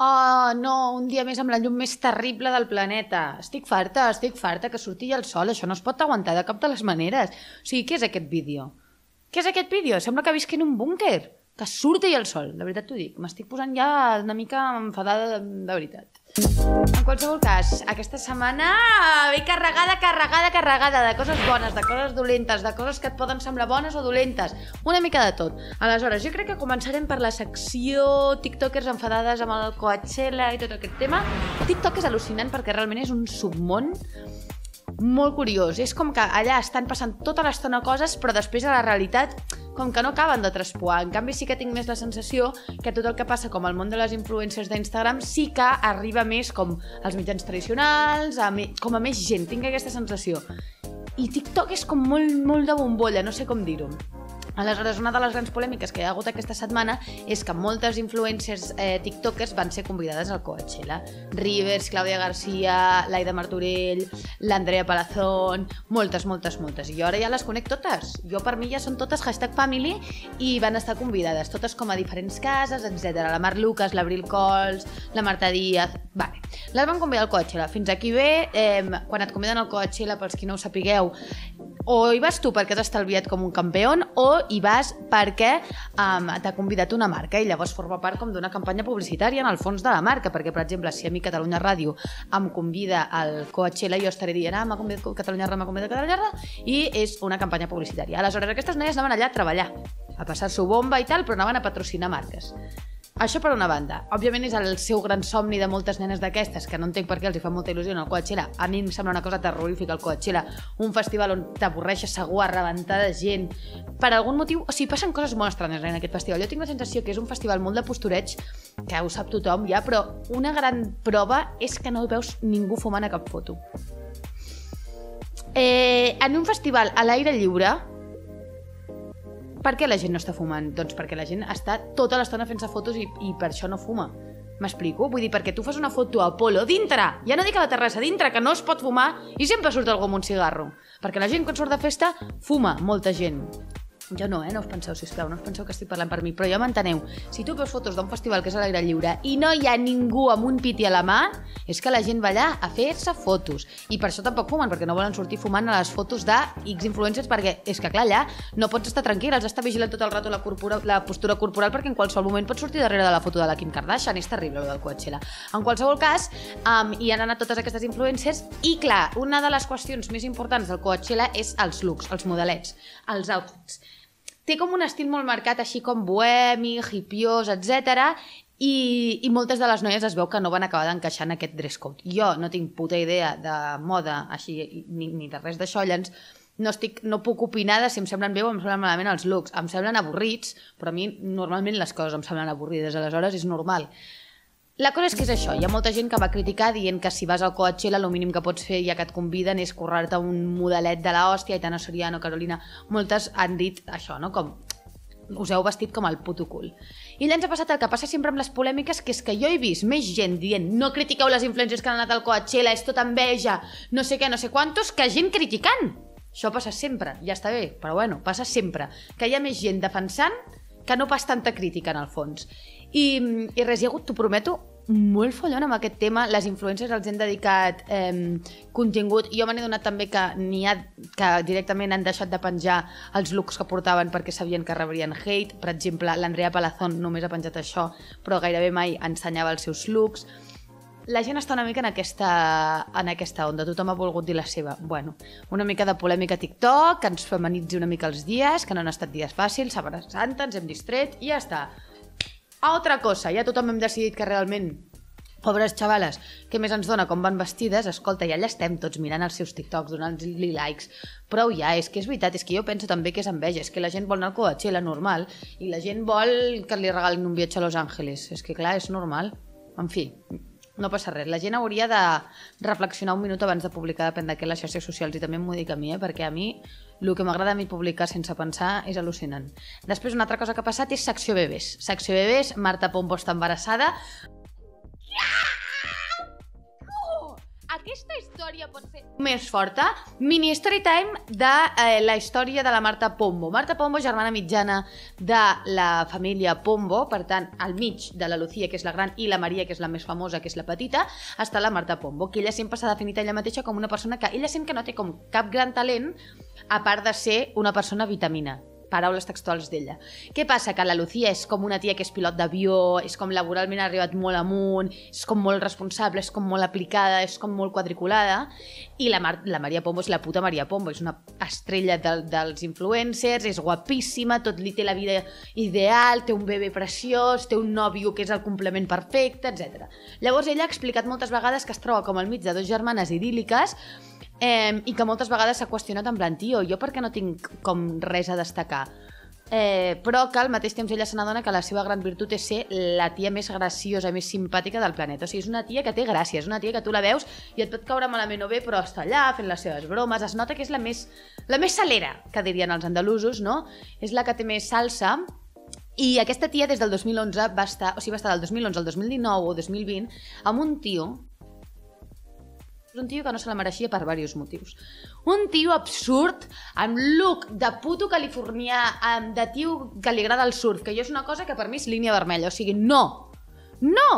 Oh, no, un dia més amb la llum més terrible del planeta. Estic farta, estic farta que surti el sol. Això no es pot aguantar de cap de les maneres. O sigui, què és aquest vídeo? Què és aquest vídeo? Sembla que visqui en un búnquer. Que surti el sol, de veritat t'ho dic. M'estic posant ja una mica enfadada de, de veritat. En qualsevol cas, aquesta setmana ve carregada, carregada, carregada de coses bones, de coses dolentes, de coses que et poden semblar bones o dolentes. Una mica de tot. Aleshores, jo crec que començarem per la secció tiktokers enfadades amb el Coachella i tot aquest tema. TikTok és al·lucinant perquè realment és un submón molt curiós. És com que allà estan passant tota l'estona coses, però després a la realitat com que no acaben de traspoar. En canvi, sí que tinc més la sensació que tot el que passa com al món de les influencers d'Instagram sí que arriba més com als mitjans tradicionals, a me... com a més gent. Tinc aquesta sensació. I TikTok és com molt, molt de bombolla, no sé com dir-ho. Aleshores, una de les grans polèmiques que hi ha hagut aquesta setmana és que moltes influencers eh, tiktokers van ser convidades al Coachella. Rivers, Clàudia Garcia, Laida Martorell, l'Andrea Palazón, moltes, moltes, moltes. I jo ara ja les conec totes. Jo per mi ja són totes hashtag family i van estar convidades, totes com a diferents cases, etc. La Mar Lucas, l'Abril Cols, la Marta Díaz... Vale. Les van convidar al Coachella. Fins aquí bé, eh, quan et conviden al Coachella, pels qui no ho sapigueu, o hi vas tu perquè has estalviat com un campió o hi vas perquè um, t'ha convidat una marca i llavors forma part com d'una campanya publicitària en el fons de la marca, perquè per exemple si a mi Catalunya Ràdio em convida al Coachella jo estaré dient ah, m'ha convidat Catalunya Ràdio, m'ha convidat Catalunya Ràdio i és una campanya publicitària. Aleshores aquestes noies anaven allà a treballar, a passar-s'ho bomba i tal, però anaven a patrocinar marques. Això per una banda. Òbviament és el seu gran somni de moltes nenes d'aquestes, que no entenc per què els hi fa molta il·lusió en el Coachella. A mi em sembla una cosa terrorífica el Coachella. Un festival on t'avorreixes segur a rebentar de gent. Per algun motiu, o sigui, passen coses molt estranyes en aquest festival. Jo tinc la sensació que és un festival molt de postureig, que ho sap tothom ja, però una gran prova és que no veus ningú fumant a cap foto. Eh, en un festival a l'aire lliure, per què la gent no està fumant? Doncs perquè la gent està tota l'estona fent-se fotos i, i per això no fuma. M'explico? Vull dir, perquè tu fas una foto a Polo dintre, ja no dic a la terrassa, dintre, que no es pot fumar i sempre surt algú amb un cigarro. Perquè la gent quan surt de festa fuma, molta gent. Jo no, eh? No us penseu, sisplau, no us penseu que estic parlant per mi, però ja m'enteneu. Si tu veus fotos d'un festival que és a l'aire lliure i no hi ha ningú amb un piti a la mà, és que la gent va allà a fer-se fotos. I per això tampoc fumen, perquè no volen sortir fumant a les fotos de X influencers, perquè és que, clar, allà no pots estar tranquil, has d'estar vigilant tot el rato la, corpora, la postura corporal perquè en qualsevol moment pots sortir darrere de la foto de la Kim Kardashian. És terrible, el del Coachella. En qualsevol cas, um, hi han anat totes aquestes influencers i, clar, una de les qüestions més importants del Coachella és els looks, els modelets, els outfits té com un estil molt marcat, així com bohemi, hipiós, etc. I, i moltes de les noies es veu que no van acabar d'encaixar en aquest dress code. Jo no tinc puta idea de moda així ni, ni de res d'això, llavors no, estic, no puc opinar de si em semblen bé o em semblen malament els looks. Em semblen avorrits, però a mi normalment les coses em semblen avorrides, aleshores és normal. La cosa és que és això, hi ha molta gent que va criticar dient que si vas al Coachella el mínim que pots fer ja que et conviden és currar-te un modelet de l'hòstia, Aitana Soriano, Carolina, moltes han dit això, no? Com us heu vestit com el puto cul. I allà ens ha passat el que passa sempre amb les polèmiques, que és que jo he vist més gent dient no critiqueu les influències que han anat al Coachella, és tot enveja, no sé què, no sé quantos, que gent criticant. Això passa sempre, ja està bé, però bueno, passa sempre. Que hi ha més gent defensant que no pas tanta crítica en el fons. I, i res, hi ha hagut, t'ho prometo, molt follon amb aquest tema. Les influencers els han dedicat eh, contingut. Jo me n'he donat també que n'hi ha que directament han deixat de penjar els looks que portaven perquè sabien que rebrien hate. Per exemple, l'Andrea Palazón només ha penjat això, però gairebé mai ensenyava els seus looks. La gent està una mica en aquesta, en aquesta onda, tothom ha volgut dir la seva. Bueno, una mica de polèmica a TikTok, que ens femenitzi una mica els dies, que no han estat dies fàcils, Setmana Santa, ens hem distret i ja està. Altra cosa, ja tothom hem decidit que realment pobres xavales, què més ens dona com van vestides, escolta, ja allà estem tots mirant els seus TikToks, donant-li likes, prou ja, és que és veritat, és que jo penso també que és enveja, és que la gent vol anar al Coachella normal, i la gent vol que li regalin un viatge a Los Angeles, és que clar, és normal. En fi, no passa res. La gent hauria de reflexionar un minut abans de publicar, depèn de què, les xarxes socials, i també m'ho dic a mi, eh? perquè a mi el que m'agrada a mi publicar sense pensar és al·lucinant. Després, una altra cosa que ha passat és secció bebès. Secció bebès, Marta Pombo està embarassada. Oh, aquesta història pot ser més forta. Mini story time de eh, la història de la Marta Pombo. Marta Pombo, germana mitjana de la família Pombo, per tant, al mig de la Lucía, que és la gran, i la Maria, que és la més famosa, que és la petita, està la Marta Pombo, que ella sempre s'ha definit ella mateixa com una persona que ella sent que no té com cap gran talent, a part de ser una persona vitamina paraules textuals d'ella. Què passa? Que la Lucía és com una tia que és pilot d'avió, és com laboralment ha arribat molt amunt, és com molt responsable, és com molt aplicada, és com molt quadriculada, i la, Mar la Maria Pombo és la puta Maria Pombo, és una estrella de, dels influencers, és guapíssima, tot li té la vida ideal, té un bebè preciós, té un nòvio que és el complement perfecte, etc. Llavors ella ha explicat moltes vegades que es troba com al mig de dues germanes idíl·liques eh, i que moltes vegades s'ha qüestionat en plan, tio, jo perquè no tinc com res a destacar? Eh, però que al mateix temps ella se n'adona que la seva gran virtut és ser la tia més graciosa, més simpàtica del planeta. O sigui, és una tia que té gràcia, és una tia que tu la veus i et pot caure malament o bé, però està allà fent les seves bromes. Es nota que és la més, la més salera, que dirien els andalusos, no? És la que té més salsa i aquesta tia des del 2011 va estar, o sigui, va estar del 2011 al 2019 o 2020 amb un tio és un tio que no se la mereixia per diversos motius. Un tio absurd, amb look de puto californià, amb de tio que li agrada el surf, que jo és una cosa que per mi és línia vermella. O sigui, no! No!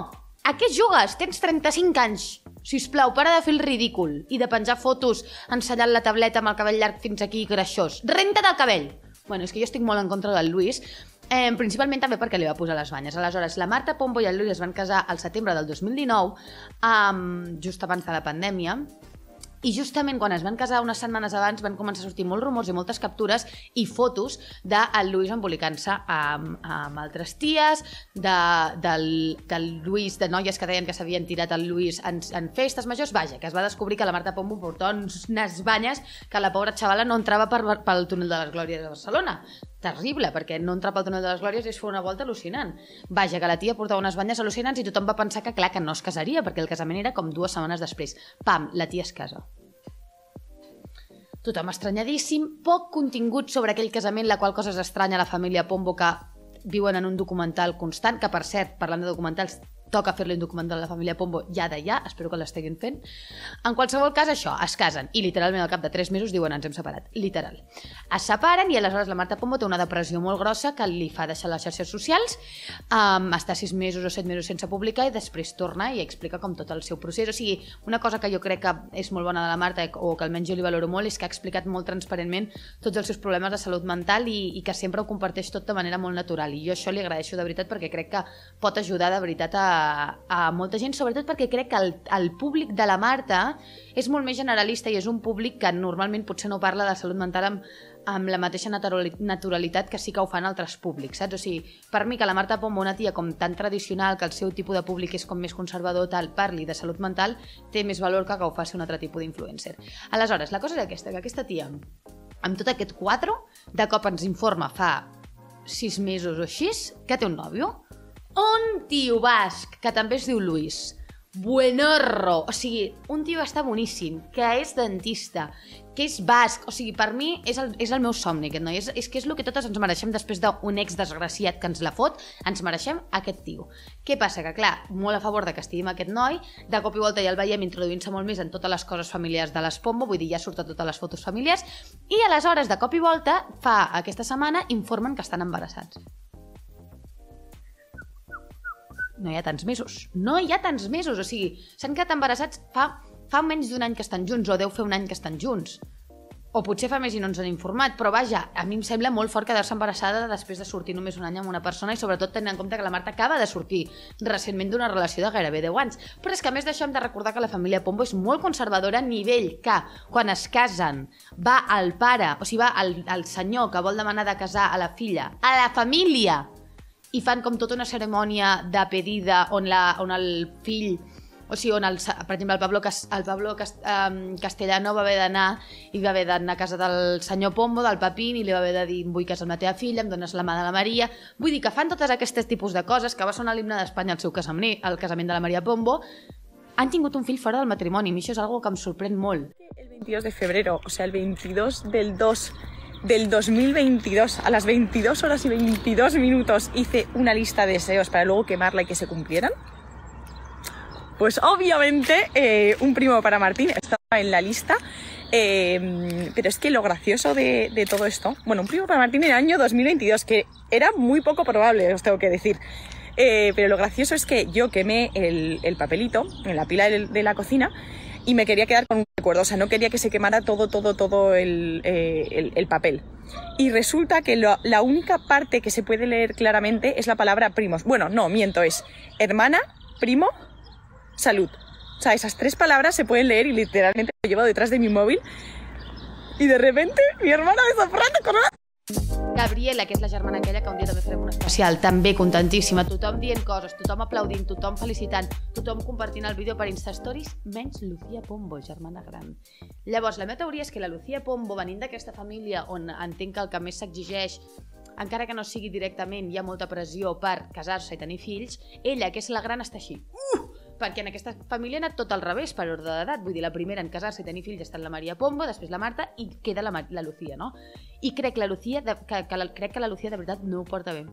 A què jugues? Tens 35 anys. Si us plau, para de fer el ridícul i de penjar fotos ensenyant la tableta amb el cabell llarg fins aquí greixós. Renta del cabell! Bueno, és que jo estic molt en contra del Luis, Eh, principalment també perquè li va posar les banyes. Aleshores, la Marta Pombo i el Lluís es van casar al setembre del 2019, um, just abans de la pandèmia, i justament quan es van casar unes setmanes abans van començar a sortir molts rumors i moltes captures i fotos de el Lluís embolicant-se amb, amb altres ties, de, del, del Lluís, de noies que deien que s'havien tirat el Lluís en, en festes majors, vaja, que es va descobrir que la Marta Pombo portava unes banyes que la pobra xavala no entrava per, pel túnel de les Glòries de Barcelona terrible, perquè no entrar pel túnel de les Glòries és fer una volta al·lucinant. Vaja, que la tia portava unes banyes al·lucinants i tothom va pensar que, clar, que no es casaria, perquè el casament era com dues setmanes després. Pam, la tia es casa. Tothom estranyadíssim, poc contingut sobre aquell casament, la qual cosa és estranya a la família Pombo, que viuen en un documental constant, que per cert, parlant de documentals, toca fer-li un documental a la família Pombo ja de ja, espero que l'estiguin fent. En qualsevol cas, això, es casen i literalment al cap de 3 mesos diuen ens hem separat, literal. Es separen i aleshores la Marta Pombo té una depressió molt grossa que li fa deixar les xarxes socials, um, està 6 mesos o 7 mesos sense publicar i després torna i explica com tot el seu procés. O sigui, una cosa que jo crec que és molt bona de la Marta o que almenys jo li valoro molt és que ha explicat molt transparentment tots els seus problemes de salut mental i, i que sempre ho comparteix tot de manera molt natural i jo això li agraeixo de veritat perquè crec que pot ajudar de veritat a, a molta gent, sobretot perquè crec que el, el públic de la Marta és molt més generalista i és un públic que normalment potser no parla de salut mental amb, amb la mateixa naturalitat que sí que ho fan altres públics, saps? O sigui, per mi que la Marta Pombo, una tia com tan tradicional, que el seu tipus de públic és com més conservador, tal, parli de salut mental, té més valor que que ho faci un altre tipus d'influencer. Aleshores, la cosa és aquesta, que aquesta tia, amb tot aquest quadre, de cop ens informa fa sis mesos o així, que té un nòvio, un tio basc, que també es diu Luis. Buenorro. O sigui, un tio està boníssim, que és dentista, que és basc. O sigui, per mi és el, és el meu somni, aquest noi. És, és que és el que totes ens mereixem després d'un ex desgraciat que ens la fot, ens mereixem aquest tio. Què passa? Que, clar, molt a favor de que estiguem aquest noi, de cop i volta ja el veiem introduint-se molt més en totes les coses familiars de l'Espombo, vull dir, ja surt a totes les fotos familiars, i aleshores, de cop i volta, fa aquesta setmana, informen que estan embarassats no hi ha tants mesos. No hi ha tants mesos, o sigui, s'han quedat embarassats fa, fa menys d'un any que estan junts, o deu fer un any que estan junts. O potser fa més i no ens han informat, però vaja, a mi em sembla molt fort quedar-se embarassada després de sortir només un any amb una persona i sobretot tenint en compte que la Marta acaba de sortir recentment d'una relació de gairebé 10 anys. Però és que a més d'això hem de recordar que la família Pombo és molt conservadora a nivell que quan es casen va el pare, o sigui va el, el senyor que vol demanar de casar a la filla, a la família i fan com tota una cerimònia de pedida on, la, on el fill o sigui, on el, per exemple el Pablo, el Pablo Castellano va haver d'anar i va haver d'anar a casa del senyor Pombo, del Papín, i li va haver de dir vull casar amb la teva filla, em dones la mà de la Maria... Vull dir que fan totes aquestes tipus de coses, que va sonar l'himne d'Espanya al seu casament, el casament de la Maria Pombo, han tingut un fill fora del matrimoni, i això és algo que em sorprèn molt. El 22 de febrero, o sea, el 22 del 2 del 2022 a las 22 horas y 22 minutos hice una lista de deseos para luego quemarla y que se cumplieran? Pues obviamente eh, un primo para Martín. en la lista. Eh, pero es que lo gracioso de, todo esto, bueno, un primo para Martín en el año 2022, que era muy poco probable, os tengo que decir. Eh, pero lo gracioso es que yo quemé el, el papelito en la pila de, la cocina y me quería quedar con un recuerdo, o sea, no quería que se quemara todo, todo, todo el, eh, el, el papel. Y resulta que lo, la única parte que se puede leer claramente es la palabra primos. Bueno, no, miento, es hermana, primo, salud. O sea, esas tres palabras se pueden leer y literalmente lo llevo detrás de mi móvil i de repente mi hermana sorprende con una... Gabriela, que és la germana aquella que un dia també farem un especial, també contentíssima, tothom dient coses, tothom aplaudint, tothom felicitant, tothom compartint el vídeo per Instastories, menys Lucía Pombo, germana gran. Llavors, la meva teoria és que la Lucía Pombo, venint d'aquesta família on entenc que el que més s'exigeix encara que no sigui directament, hi ha molta pressió per casar-se i tenir fills, ella, que és la gran, està així. Uh! Perquè en aquesta família ha anat tot al revés per ordre d'edat. Vull dir, la primera en casar-se i tenir fills ha estat la Maria Pombo, després la Marta i queda la, la Lucía, no? I crec, la Lucía de, que, que la, crec que la Lucía de veritat no ho porta bé.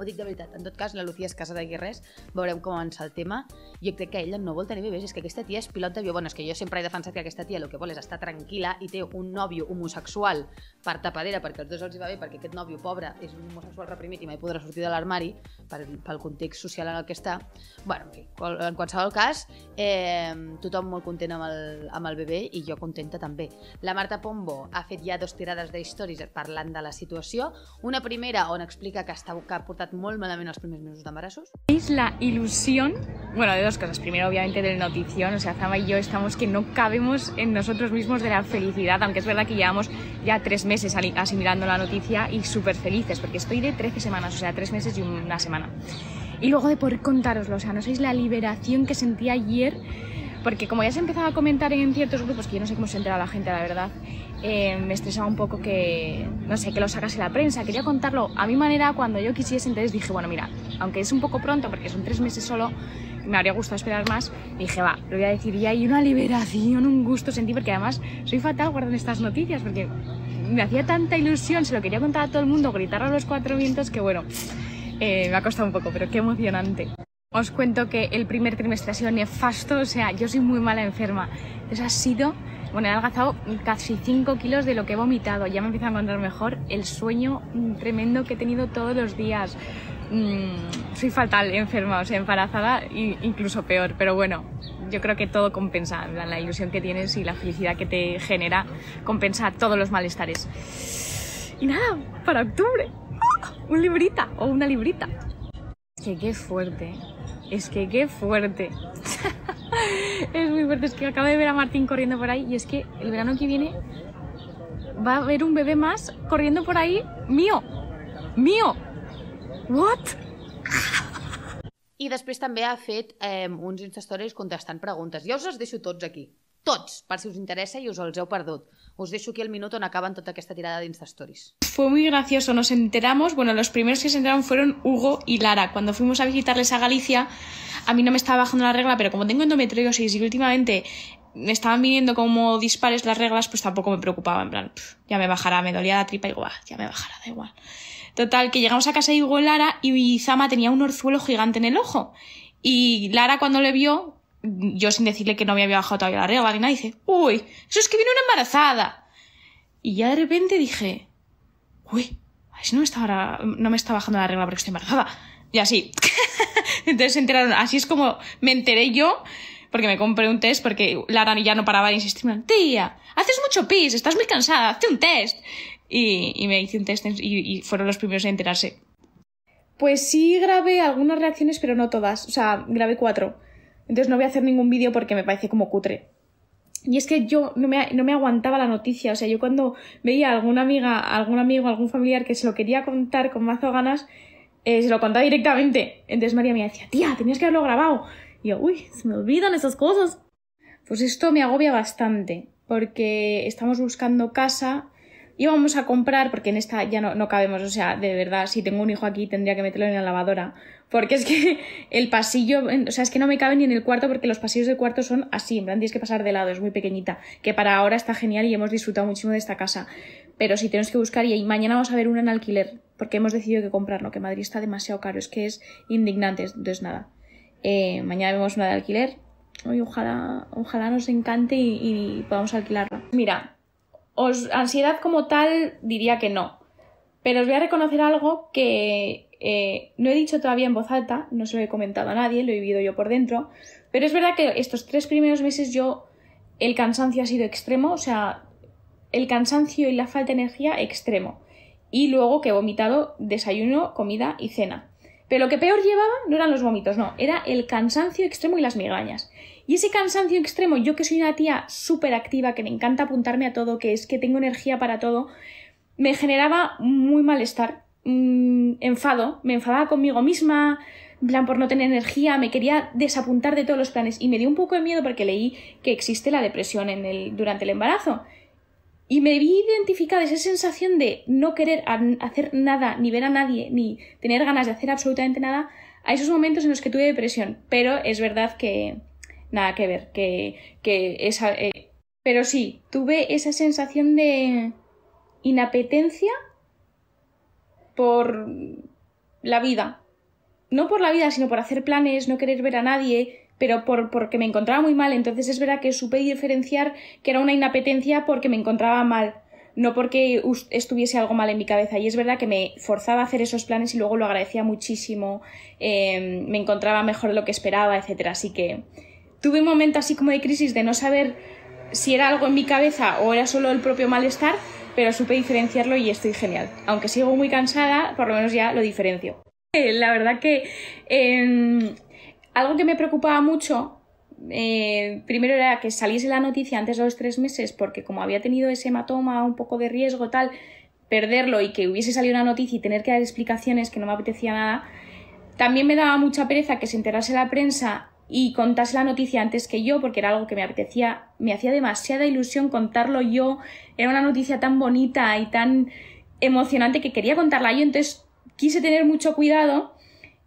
Ho dic de veritat. En tot cas, la Lucía es casa de res, veurem com avança el tema. Jo crec que ella no vol tenir bebès, és que aquesta tia és pilot d'avió. Bueno, és que jo sempre he defensat que aquesta tia el que vol és estar tranquil·la i té un nòvio homosexual per tapadera, perquè els dos els hi va bé, perquè aquest nòvio pobre és un homosexual reprimit i mai podrà sortir de l'armari pel context social en el que està. Bueno, en, fi, en qualsevol cas, eh, tothom molt content amb el, amb el bebè i jo contenta també. La Marta Pombo ha fet ja dos tirades d'històries parlant de la situació. Una primera on explica que, està, que ha portat molt malament els primers mesos d'embarazos? Es la ilusión, bueno, de dos cosas. Primero, obviamente, del notición. O sea, Zama y yo estamos que no cabemos en nosotros mismos de la felicidad, aunque es verdad que llevamos ya tres meses asimilando la noticia y súper felices, porque estoy de 13 semanas, o sea, tres meses y una semana. Y luego de poder contároslo, o sea, no sabéis la liberación que sentí ayer, porque como ya se empezaba a comentar en ciertos grupos, que yo no sé cómo se entera la gente, la verdad, eh, me estresaba un poco que, no sé, que lo sacase la prensa. Quería contarlo a mi manera cuando yo quisiese. Entonces dije, bueno, mira, aunque es un poco pronto, porque son tres meses solo, me habría gustado esperar más, dije, va, lo voy a decir. Y hay una liberación, un gusto sentí, porque además soy fatal guardando estas noticias, porque me hacía tanta ilusión, se lo quería contar a todo el mundo, gritar a los cuatro vientos, que bueno, eh, me ha costado un poco, pero qué emocionante. Os cuento que el primer trimestre ha sido nefasto, o sea, yo soy muy mala enferma. Entonces ha sido bueno, he adelgazado casi 5 kilos de lo que he vomitado. Ya me empiezo a encontrar mejor. El sueño tremendo que he tenido todos los días. Mm, soy fatal, enferma, o sea, embarazada, e incluso peor. Pero bueno, yo creo que todo compensa. La ilusión que tienes y la felicidad que te genera compensa todos los malestares. Y nada, para octubre, un librita o una librita. Es que qué fuerte. Es que qué fuerte. es muy fuerte. Es que acabo de ver a Martín corriendo por ahí y es que el verano que viene va a haber un bebé más corriendo por ahí mío. Mío. What? I després també ha fet eh, uns Instastories contestant preguntes. Jo us els deixo tots aquí. Tots, per si us interessa i us els heu perdut. Os dejo aquí el minuto en acaban toda esta tirada de Instastories. Fue muy gracioso, nos enteramos, bueno, los primeros que se enteraron fueron Hugo y Lara. Cuando fuimos a visitarles a Galicia, a mí no me estaba bajando la regla, pero como tengo endometriosis y últimamente me estaban viniendo como dispares las reglas, pues tampoco me preocupaba, en plan, ya me bajará, me dolía la tripa y igual, ya me bajará, da igual. Total, que llegamos a casa de Hugo y Lara y Zama tenía un orzuelo gigante en el ojo. Y Lara cuando le vio, yo sin decirle que no había bajado todavía la regla ni nada, dice, uy, eso es que viene una embarazada. Y ya de repente dije, uy, a ver si no me, estaba, no me está bajando la regla porque estoy embarazada. Y así. Entonces se enteraron, así es como me enteré yo, porque me compré un test, porque Lara ya no paraba de insistirme, tía, haces mucho pis, estás muy cansada, hazte un test. Y, y me hice un test y, y fueron los primeros en enterarse. Pues sí grabé algunas reacciones, pero no todas. O sea, grabé cuatro. Entonces no voy a hacer ningún vídeo porque me parece como cutre. Y es que yo no me, no me, aguantaba la noticia. O sea, yo cuando veía a alguna amiga, algún amigo, algún familiar que se lo quería contar con mazo ganas, eh, se lo contaba directamente. Entonces María me decía, tía, tenías que haberlo grabado. Y yo, uy, se me olvidan esas cosas. Pues esto me agobia bastante. Porque estamos buscando casa. Íbamos a comprar, porque en esta ya no, no cabemos. O sea, de verdad, si tengo un hijo aquí tendría que meterlo en la lavadora. Porque es que el pasillo, o sea, es que no me cabe ni en el cuarto porque los pasillos del cuarto son así, en plan tienes que pasar de lado, es muy pequeñita, que para ahora está genial y hemos disfrutado muchísimo de esta casa. Pero si tenemos que buscar y mañana vamos a ver una en alquiler, porque hemos decidido que comprarlo, que Madrid está demasiado caro, es que es indignante, entonces nada. Eh, mañana vemos una de alquiler Uy, ojalá, ojalá nos encante y, y podamos alquilarla. Mira, os, ansiedad como tal diría que no. Pero os voy a reconocer algo que eh, no he dicho todavía en voz alta, no se lo he comentado a nadie, lo he vivido yo por dentro. Pero es verdad que estos tres primeros meses yo, el cansancio ha sido extremo, o sea, el cansancio y la falta de energía extremo. Y luego que he vomitado desayuno, comida y cena. Pero lo que peor llevaba no eran los vómitos, no, era el cansancio extremo y las migrañas. Y ese cansancio extremo, yo que soy una tía súper activa, que me encanta apuntarme a todo, que es que tengo energía para todo, me generaba muy malestar, mmm, enfado, me enfadaba conmigo misma, plan por no tener energía, me quería desapuntar de todos los planes y me dio un poco de miedo porque leí que existe la depresión en el, durante el embarazo. Y me vi identificada esa sensación de no querer hacer nada, ni ver a nadie, ni tener ganas de hacer absolutamente nada, a esos momentos en los que tuve depresión. Pero es verdad que nada que ver, que, que esa... Eh, pero sí, tuve esa sensación de inapetencia por la vida. No por la vida, sino por hacer planes, no querer ver a nadie, pero por, porque me encontraba muy mal. Entonces es verdad que supe diferenciar que era una inapetencia porque me encontraba mal, no porque estuviese algo mal en mi cabeza. Y es verdad que me forzaba a hacer esos planes y luego lo agradecía muchísimo, eh, me encontraba mejor de lo que esperaba, etc. Así que tuve un momento así como de crisis de no saber si era algo en mi cabeza o era solo el propio malestar, pero supe diferenciarlo y estoy genial. Aunque sigo muy cansada, por lo menos ya lo diferencio. Eh, la verdad que eh, algo que me preocupaba mucho, eh, primero era que saliese la noticia antes de los tres meses, porque como había tenido ese hematoma, un poco de riesgo, tal, perderlo y que hubiese salido una noticia y tener que dar explicaciones que no me apetecía nada, también me daba mucha pereza que se enterase la prensa y contase la noticia antes que yo, porque era algo que me apetecía, me hacía demasiada ilusión contarlo yo, era una noticia tan bonita y tan emocionante que quería contarla yo, entonces quise tener mucho cuidado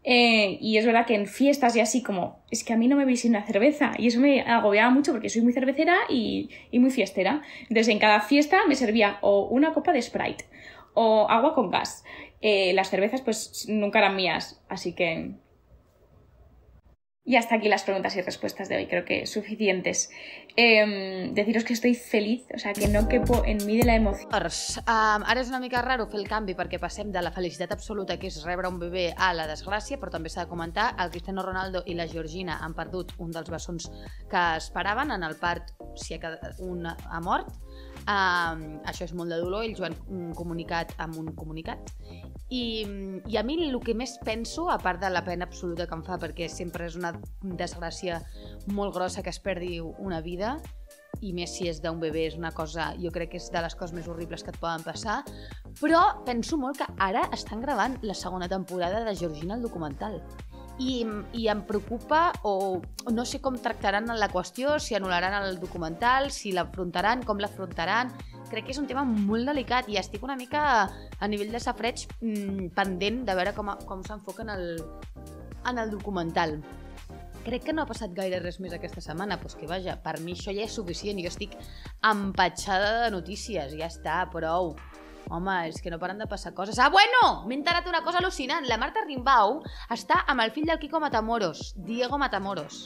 eh, y es verdad que en fiestas y así como, es que a mí no me veis sin una cerveza y eso me agobiaba mucho porque soy muy cervecera y, y muy fiestera. Entonces en cada fiesta me servía o una copa de Sprite o agua con gas. Eh, las cervezas pues nunca eran mías, así que y hasta aquí las preguntas y respuestas de hoy, creo que suficientes. Eh, deciros que estoy feliz, o sea, que no quepo en mí de la emoció. Llavors, um, ara és una mica raro fer el canvi perquè passem de la felicitat absoluta, que és rebre un bebè, a la desgràcia, però també s'ha de comentar, el Cristiano Ronaldo i la Georgina han perdut un dels bessons que esperaven en el part, si un ha mort, Um, això és molt de dolor, ells ho han comunicat amb un comunicat. I, I a mi el que més penso, a part de la pena absoluta que em fa, perquè sempre és una desgràcia molt grossa que es perdi una vida, i més si és d'un bebè, és una cosa, jo crec que és de les coses més horribles que et poden passar, però penso molt que ara estan gravant la segona temporada de Georgina, el documental i, i em preocupa o no sé com tractaran la qüestió, si anul·laran el documental, si l'afrontaran, com l'afrontaran. Crec que és un tema molt delicat i estic una mica a nivell de safreig mmm, pendent de veure com, com s'enfoca en, el, en el documental. Crec que no ha passat gaire res més aquesta setmana, doncs que vaja, per mi això ja és suficient. Jo estic empatxada de notícies, ja està, prou. Home, és que no paren de passar coses. Ah, bueno! M'he enterat una cosa al·lucinant. La Marta Rimbau està amb el fill del Kiko Matamoros, Diego Matamoros.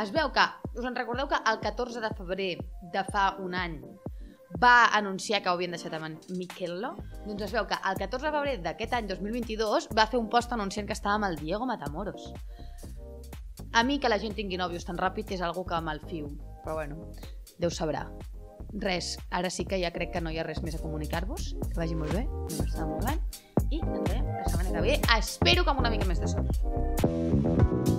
Es veu que, us en recordeu que el 14 de febrer de fa un any va anunciar que ho havien deixat amb Miquello? Doncs es veu que el 14 de febrer d'aquest any 2022 va fer un post anunciant que estava amb el Diego Matamoros. A mi que la gent tingui nòvios tan ràpid és algo que malfio, però bueno, Déu sabrà res, ara sí que ja crec que no hi ha res més a comunicar-vos. Que vagi molt bé, no està molt bé. I ens veiem la setmana que ve. Espero que amb una mica més de sort.